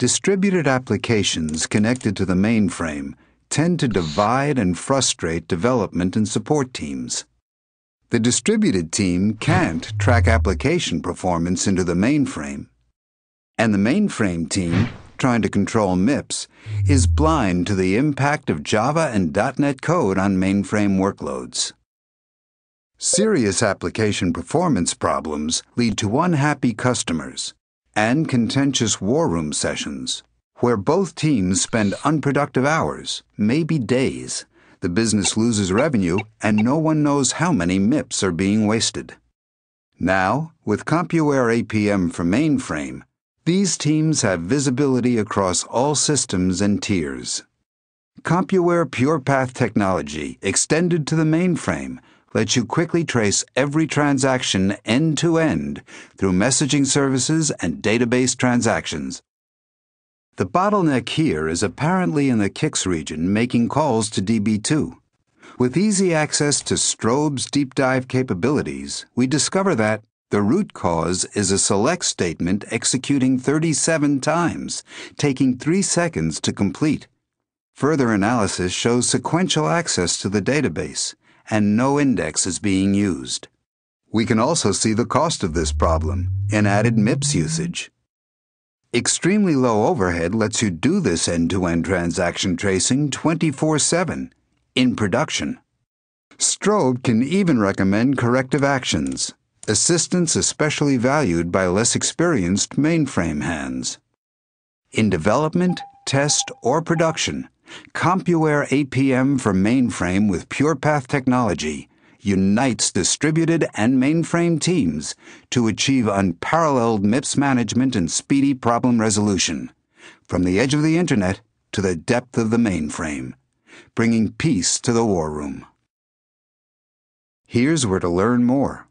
Distributed applications connected to the mainframe tend to divide and frustrate development and support teams. The distributed team can't track application performance into the mainframe. And the mainframe team, trying to control MIPS, is blind to the impact of Java and .NET code on mainframe workloads. Serious application performance problems lead to unhappy customers and contentious war room sessions, where both teams spend unproductive hours, maybe days. The business loses revenue, and no one knows how many MIPS are being wasted. Now, with Compuware APM for mainframe, these teams have visibility across all systems and tiers. Compuware PurePath technology, extended to the mainframe, lets you quickly trace every transaction end to end through messaging services and database transactions. The bottleneck here is apparently in the CICS region making calls to DB2. With easy access to Strobe's deep dive capabilities, we discover that the root cause is a select statement executing 37 times, taking 3 seconds to complete. Further analysis shows sequential access to the database, and no index is being used. We can also see the cost of this problem in added MIPS usage. Extremely low overhead lets you do this end to end transaction tracing 24 7 in production. Strobe can even recommend corrective actions, assistance especially valued by less experienced mainframe hands. In development, test, or production, Compuware APM for mainframe with PurePath technology unites distributed and mainframe teams to achieve unparalleled MIPS management and speedy problem resolution, from the edge of the Internet to the depth of the mainframe, bringing peace to the war room. Here's where to learn more.